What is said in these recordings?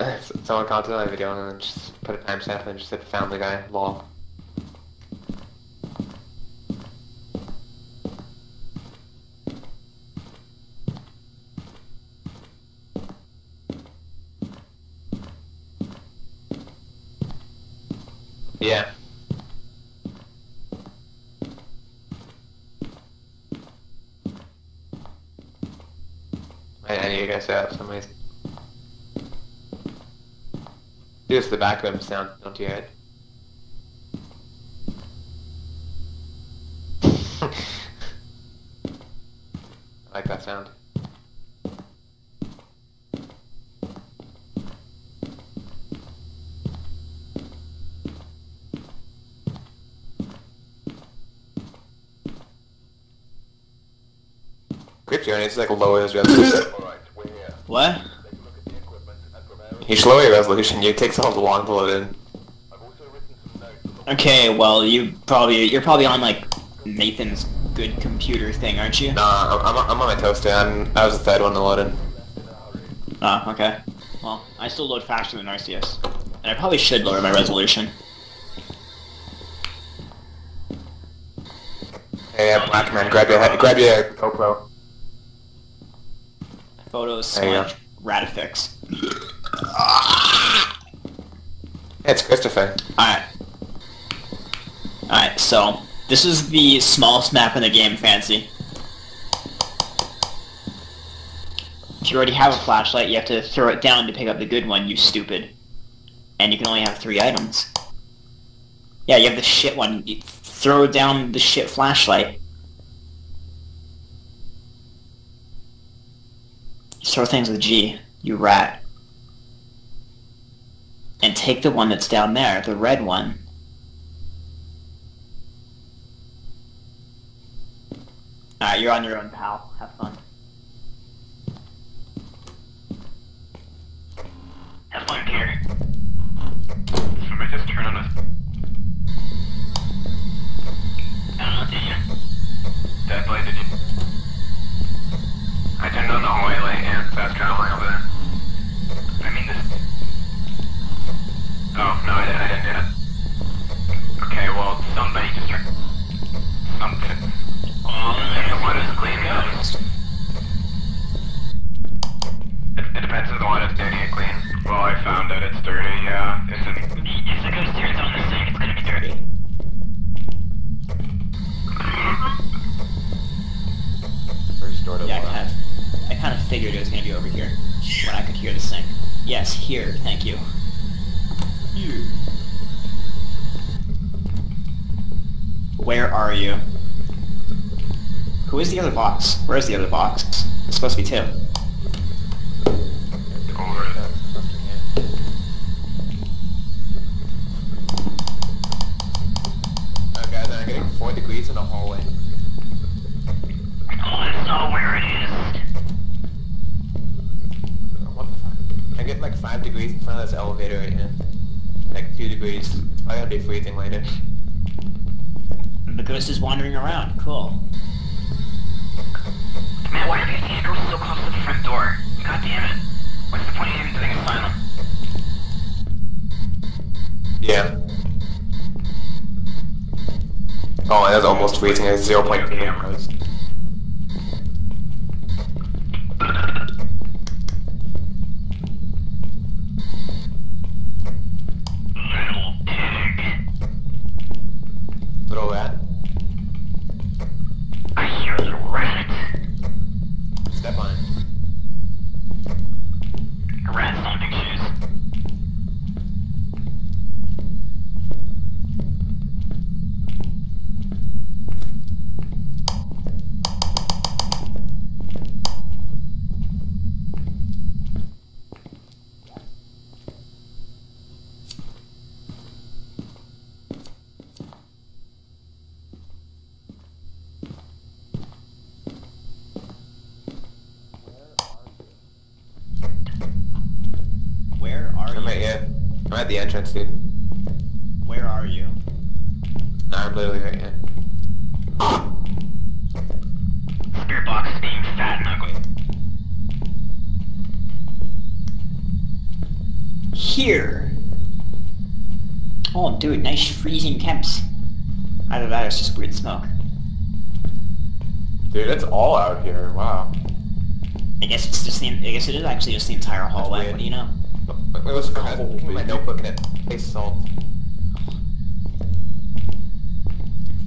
Someone commented on my video and then just put a timestamp and just said the guy, lol. Yeah. I, I need you guys to have some ways. Just the back of him sound onto your head. I like that sound. Grip your it's like lower his resolution. What? You should lower your resolution, you take so long to load in. Okay, well, you probably you're probably on like Nathan's good computer thing, aren't you? Nah, I'm, I'm, on my toaster, I'm, I was the third one to load in. Oh, okay. Well, I still load faster than RCS, And I probably should lower my resolution. Hey, uh, Black Man, grab your head, grab your GoPro. Photos, you go. It's Christopher. Alright. Alright, so, this is the smallest map in the game, Fancy. If you already have a flashlight, you have to throw it down to pick up the good one, you stupid. And you can only have three items. Yeah, you have the shit one. You throw down the shit flashlight. Throw things with G, you rat. And take the one that's down there, the red one. Alright, you're on your own, pal. Have fun. Have fun, Gary. Somebody just turn on a kind of, I kind of figured it was gonna be over here when I could hear the sing. Yes, here. Thank you. You. Where are you? Who is the other box? Where is the other box? It's supposed to be two. Elevator right here. Like 2 degrees. It's probably gonna be freezing later. The ghost is wandering around. Cool. Man, why are these handles so close to the front door? God damn it. What's the point of even doing asylum? Yeah. Oh, and that's almost freezing at 0.2 degrees. I'm at the entrance, dude. Where are you? Nah, I'm literally right here. Spirit box is being fat and ugly. here. Oh, dude, nice freezing temps. Either that or it's just weird smoke. Dude, it's all out here. Wow. I guess it's just the. I guess it is actually just the entire hallway. What do you know? Wait, wait, what's for my, Cold, give me my notebook and it place salt.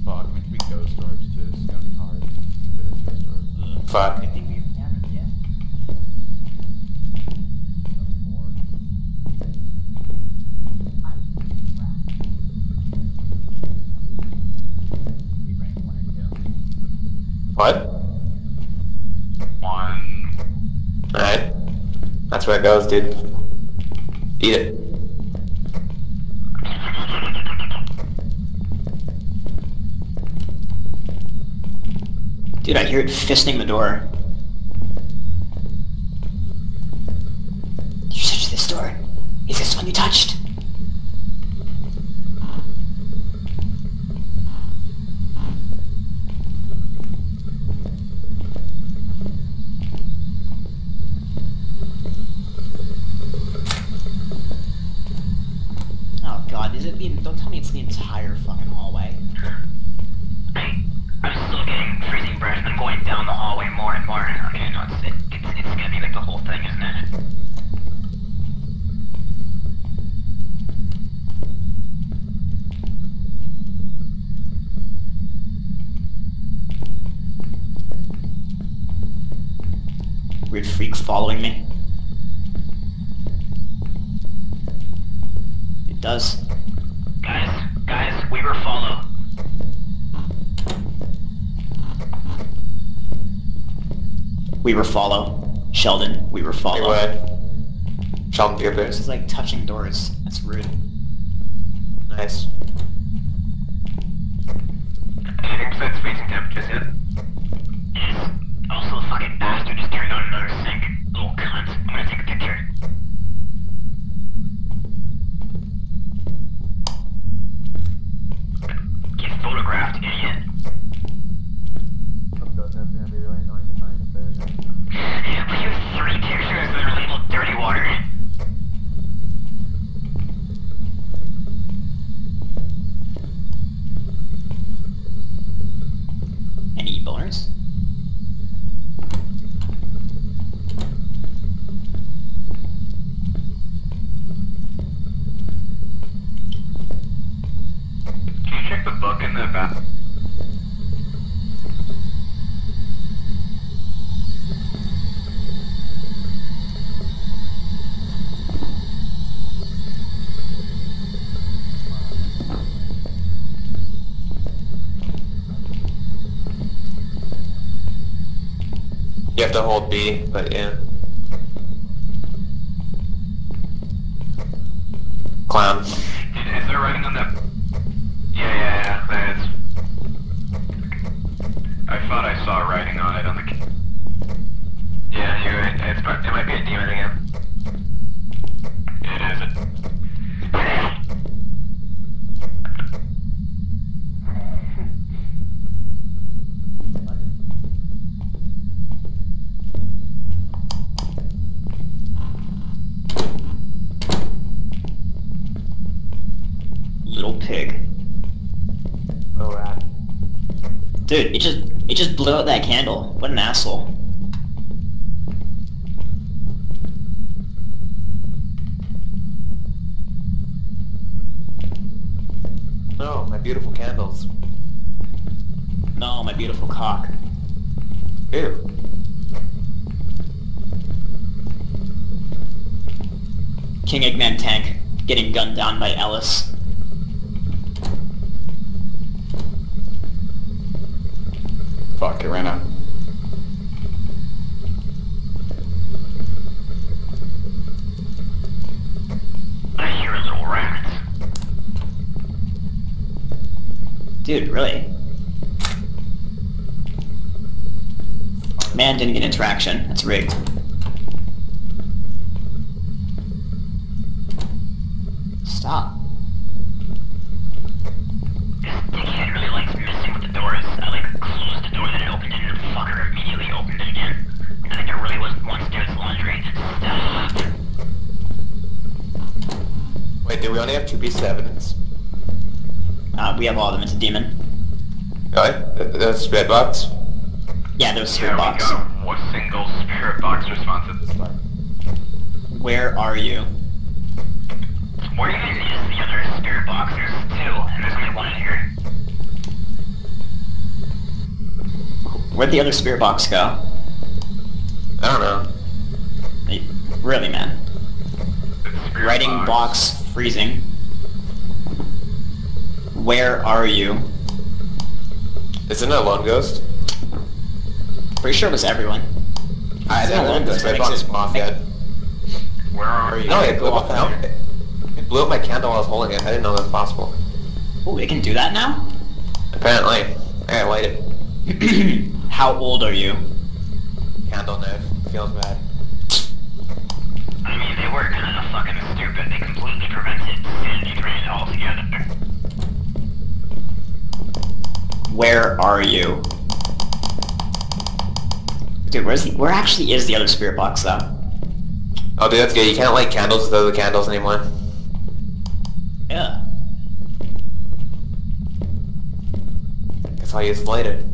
Fuck, it be ghost orbs too. This is gonna be hard. If it is ghost orbs. Fuck. I think we have cameras, yeah. What? One. Alright. That's where it goes, dude. Eat it. Dude, I hear it fisting the door. You touched this door. Is this one you touched? Following me. It does. Guys, guys, we were follow. We were follow. Sheldon, we were Hey, follow. what? Sheldon Beer This is like touching doors. That's rude. Nice. Anything besides freezing temperatures yet? Yes. Also, the fucking bastard just turned on another sink. Little cunt. I'm gonna take a picture. Get photographed, idiot. We have three pictures that are labeled dirty water. Any boners? Can you check the book in the bath? You have to hold B, but yeah. Clown. Is, there writing on that? Yeah, yeah, yeah. There is. I thought I saw writing on it on the. Yeah, right. It's, it might be a demon again. It is. Little pig. Little rat. Dude, it just it just blew out that candle. What an asshole. No, my beautiful candles. No, my beautiful cock. Ew. King Eggman tank getting gunned down by Ellis. Fuck, it ran out. I hear a little rat. Dude, really? Man didn't get interaction. That's rigged. We only have two pieces of evidence? Uh, we have all of them. It's a demon. Really? The, the spirit box? Yeah, there's a spirit Yeah, box. we got one single spirit box response at this time. Where are you? Where even is the other spirit box? There's two, and there's only one in here. Where'd the other spirit box go? I don't know. Really, man. The spirit Writing box freezing. Where are you? Isn't it a lone ghost? Pretty sure it was everyone. I It's not don't lone know. The ghost, spirit that box makes it- off yet. Where are you? No, it blew up. off No, it, it blew up my candle while I was holding it. I didn't know that was possible. Oh, it can do that now? Apparently. I gotta light it. How old are you? Candle knife. Feels bad. I mean, they were kind of fucking stupid. They completely prevented sanity drain altogether. Where are you? Dude, where's the, where actually is the other spirit box though? Oh, dude, that's good. You can't light candles with other candles anymore. Yeah. That's why you just light it.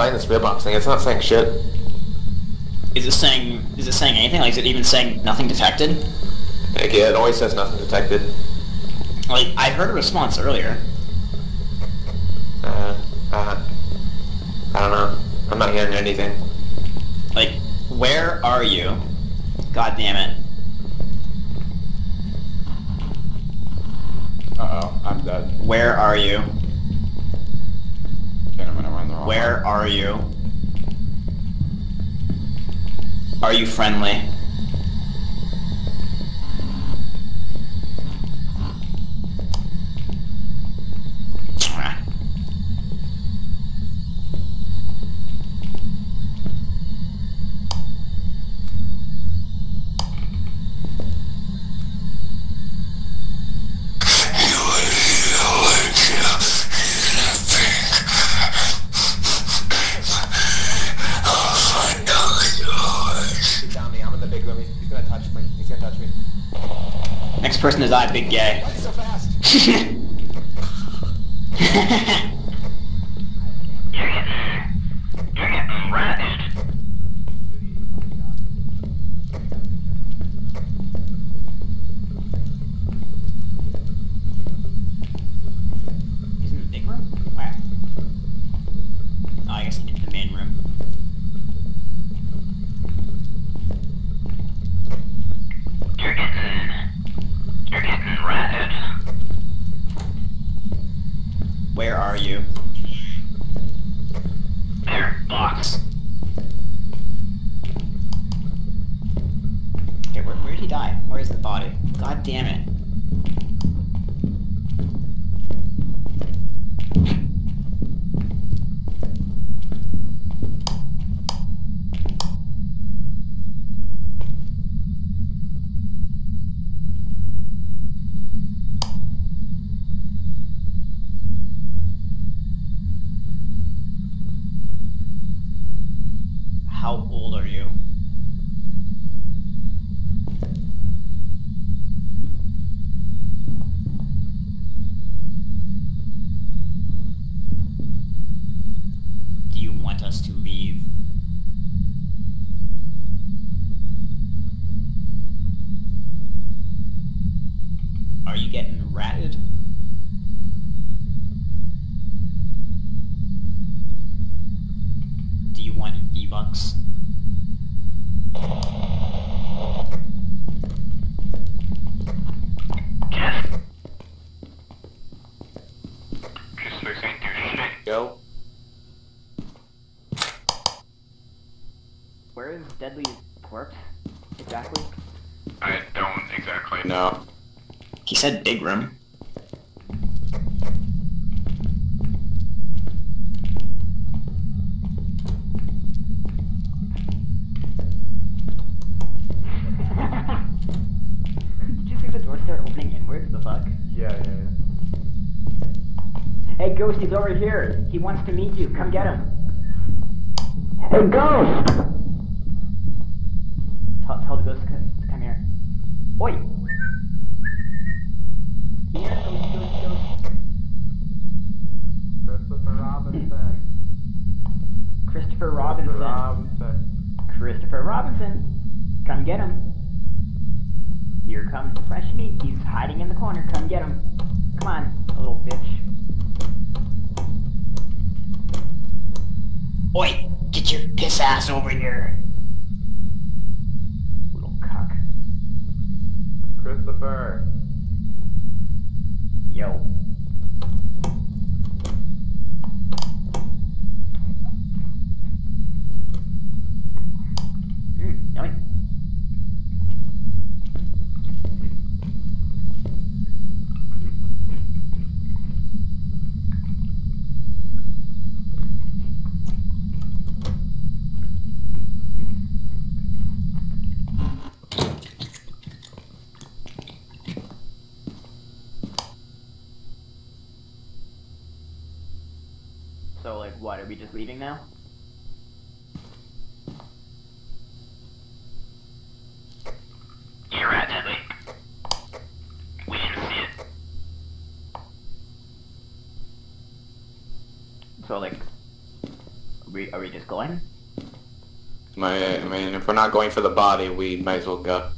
Buying the spirit box thing. It's not saying shit. Is it saying is it saying anything? Like is it even saying nothing detected? Like, yeah, it always says nothing detected. Like I heard a response earlier. Uh, uh, I don't know. I'm not hearing anything. Like, where are you? God damn it. Uh oh, I'm dead. Where are you? Okay, I'm gonna run the wrong Where way. are you? Are you friendly? Big gay. Why is he so fast? You're getting, you're getting ratted. He's in the big room? Where? Oh, I guess he into the main room. You're getting, you're getting ratted. Where are you? There. Box. Okay, where, where did he the body? God damn it. How old are you? Do you want us to leave? Are you getting ratted? Do you want V-Bucks? Yes. Crucifix ain't do shit. Go. Where is Deadly's corpse? Exactly? I don't exactly know. He said big room. Did you see the door start opening inwards? The fuck? Yeah, yeah, yeah. Hey, Ghost, he's over here. He wants to meet you. Come get him. Hey, Ghost! Tell, tell the ghost to come, to come here. Oi! Christopher Robinson. Christopher Robinson. Robinson. Christopher Robinson. Come get him. Here comes the fresh meat. He's hiding in the corner. Come get him. Come on, little bitch. Oi! Get your piss ass over here. Little cuck. Christopher. Yo. Mm, yummy. So, like, what? Are we just leaving now? You're right, Deadly. We didn't see it. So, like, are we, are we just going? My, I mean, if we're not going for the body, we might as well go.